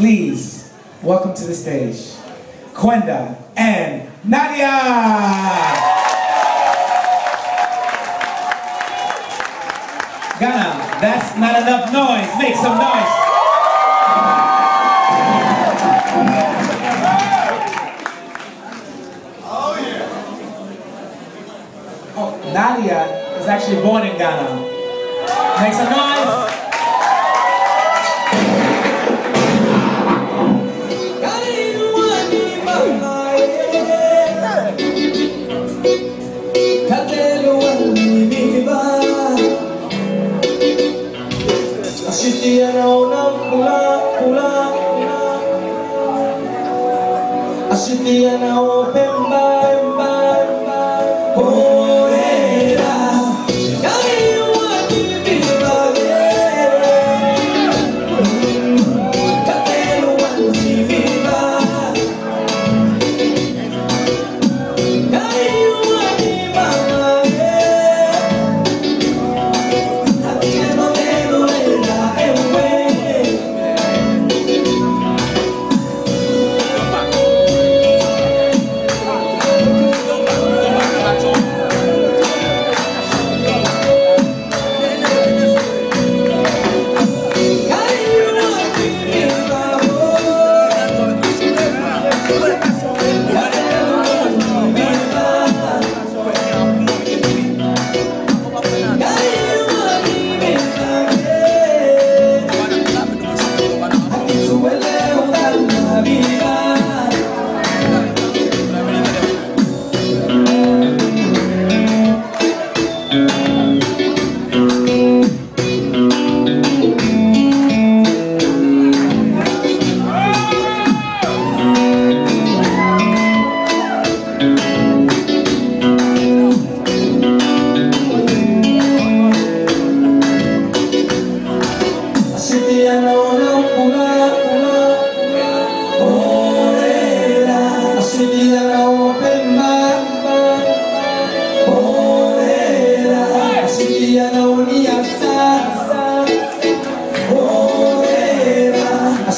please welcome to the stage Kwenda and Nadia. Ghana, that's not enough noise. Make some noise. Oh, Nadia is actually born in Ghana. Make some noise. Achitiana opemba emba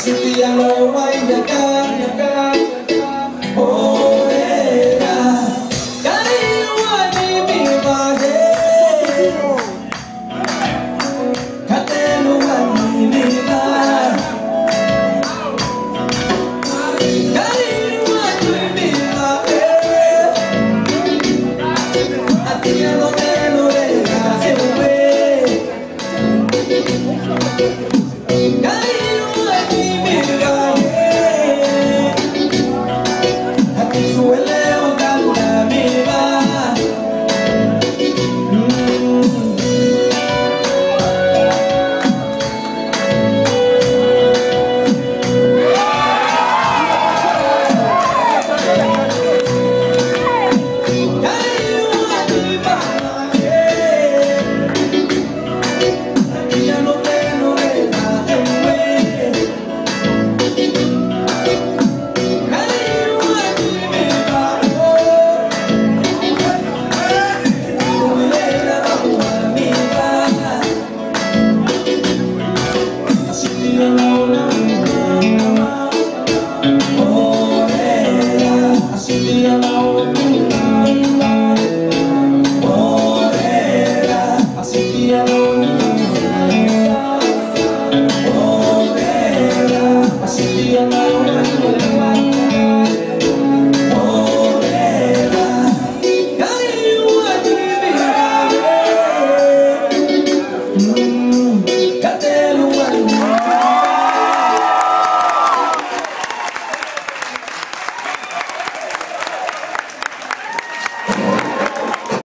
City, I know why you're Yeah. Got